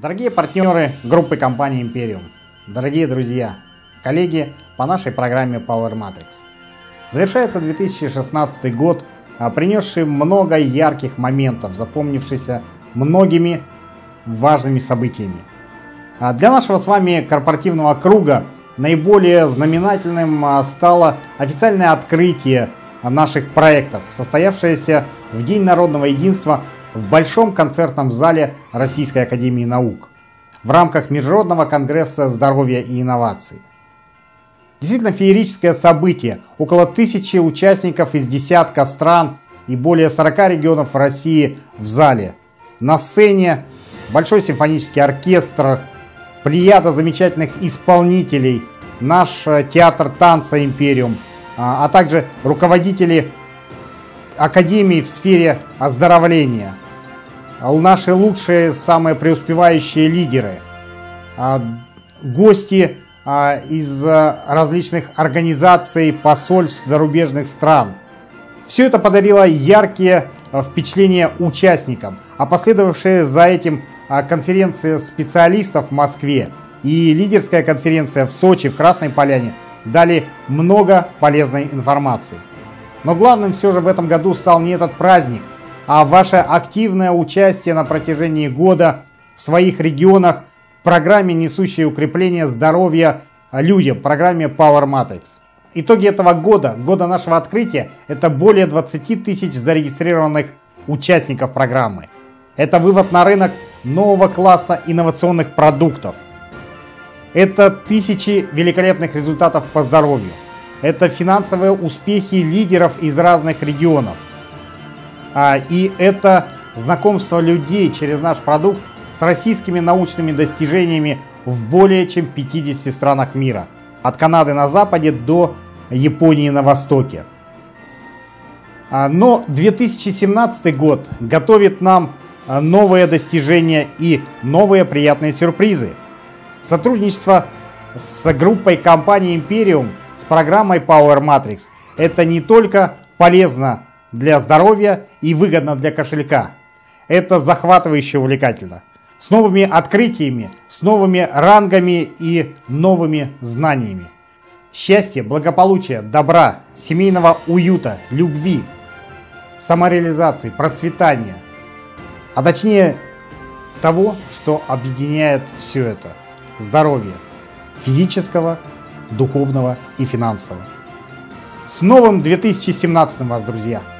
Дорогие партнеры группы компании Imperium, дорогие друзья, коллеги по нашей программе Power Matrix. Завершается 2016 год, а, принесший много ярких моментов, запомнившийся многими важными событиями. А для нашего с вами корпоративного круга наиболее знаменательным а, стало официальное открытие наших проектов, состоявшееся в День народного единства в Большом концертном зале Российской Академии Наук в рамках Международного конгресса здоровья и инноваций. Действительно феерическое событие. Около тысячи участников из десятка стран и более 40 регионов России в зале. На сцене Большой симфонический оркестр, плеяда замечательных исполнителей, наш театр танца «Империум», а, а также руководители академий в сфере оздоровления, наши лучшие, самые преуспевающие лидеры, а, гости а, из различных организаций, посольств зарубежных стран. Все это подарило яркие впечатления участникам, а последовавшие за этим конференция специалистов в Москве и лидерская конференция в Сочи, в Красной Поляне дали много полезной информации. Но главным все же в этом году стал не этот праздник, а ваше активное участие на протяжении года в своих регионах в программе, несущей укрепление здоровья людям, программе Power Matrix. Итоги этого года, года нашего открытия, это более 20 тысяч зарегистрированных участников программы. Это вывод на рынок нового класса инновационных продуктов. Это тысячи великолепных результатов по здоровью. Это финансовые успехи лидеров из разных регионов. А, и это знакомство людей через наш продукт с российскими научными достижениями в более чем 50 странах мира. От Канады на западе до Японии на востоке. А, но 2017 год готовит нам а, новые достижения и новые приятные сюрпризы. Сотрудничество с группой компании Imperium программой Power Matrix это не только полезно для здоровья и выгодно для кошелька. Это захватывающе увлекательно. С новыми открытиями, с новыми рангами и новыми знаниями. Счастья, благополучия, добра, семейного уюта, любви, самореализации, процветания. А точнее того, что объединяет все это. Здоровье физического, духовного и финансового. С новым 2017 вас, друзья!